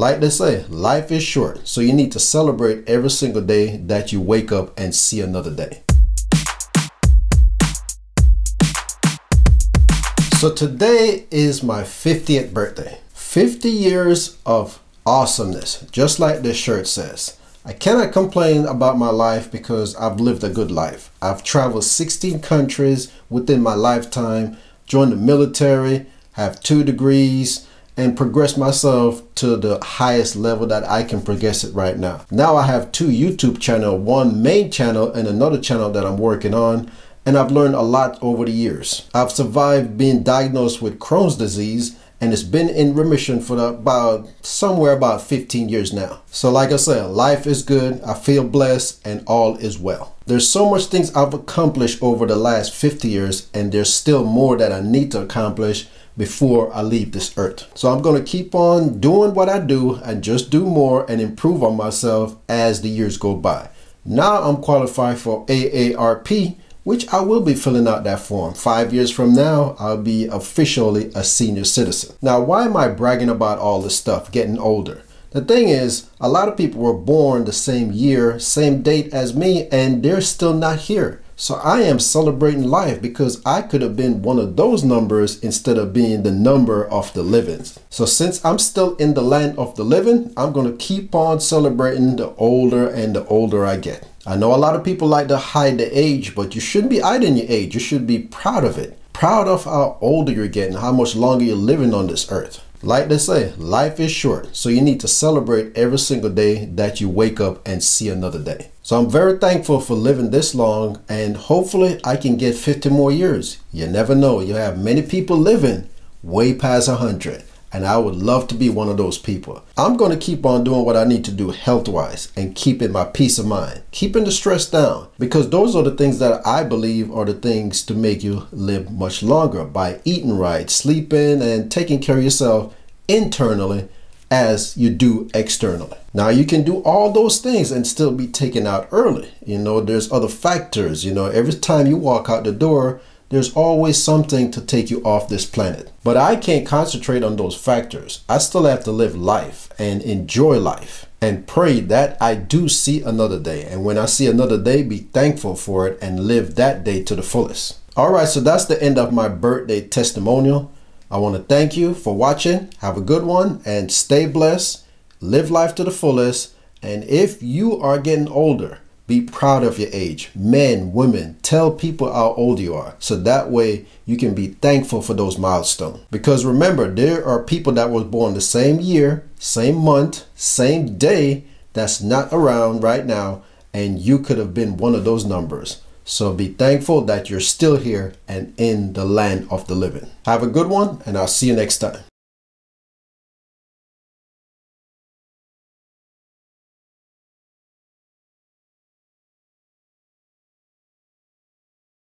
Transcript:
Like they say, life is short, so you need to celebrate every single day that you wake up and see another day. So today is my 50th birthday. 50 years of awesomeness, just like this shirt says. I cannot complain about my life because I've lived a good life. I've traveled 16 countries within my lifetime, joined the military, have two degrees, and progressed myself to the highest level that I can progress it right now. Now I have two YouTube channel, one main channel and another channel that I'm working on and I've learned a lot over the years. I've survived being diagnosed with Crohn's disease and it's been in remission for about somewhere about 15 years now. So like I said, life is good, I feel blessed and all is well. There's so much things I've accomplished over the last 50 years and there's still more that I need to accomplish before I leave this earth. So I'm going to keep on doing what I do and just do more and improve on myself as the years go by. Now I'm qualified for AARP which I will be filling out that form. Five years from now, I'll be officially a senior citizen. Now, why am I bragging about all this stuff, getting older? The thing is, a lot of people were born the same year, same date as me, and they're still not here. So I am celebrating life because I could have been one of those numbers instead of being the number of the living. So since I'm still in the land of the living, I'm going to keep on celebrating the older and the older I get. I know a lot of people like to hide the age, but you shouldn't be hiding your age. You should be proud of it. Proud of how older you're getting, how much longer you're living on this earth. Like they say, life is short, so you need to celebrate every single day that you wake up and see another day. So I'm very thankful for living this long and hopefully I can get 50 more years. You never know, you have many people living way past 100 and I would love to be one of those people. I'm going to keep on doing what I need to do health wise and keeping my peace of mind, keeping the stress down, because those are the things that I believe are the things to make you live much longer by eating right, sleeping, and taking care of yourself internally as you do externally. Now you can do all those things and still be taken out early. You know, there's other factors. You know, every time you walk out the door, there's always something to take you off this planet. But I can't concentrate on those factors. I still have to live life and enjoy life and pray that I do see another day. And when I see another day, be thankful for it and live that day to the fullest. All right, so that's the end of my birthday testimonial. I want to thank you for watching. Have a good one and stay blessed. Live life to the fullest. And if you are getting older, be proud of your age. Men, women, tell people how old you are. So that way you can be thankful for those milestones. Because remember, there are people that was born the same year, same month, same day that's not around right now. And you could have been one of those numbers. So be thankful that you're still here and in the land of the living. Have a good one, and I'll see you next time.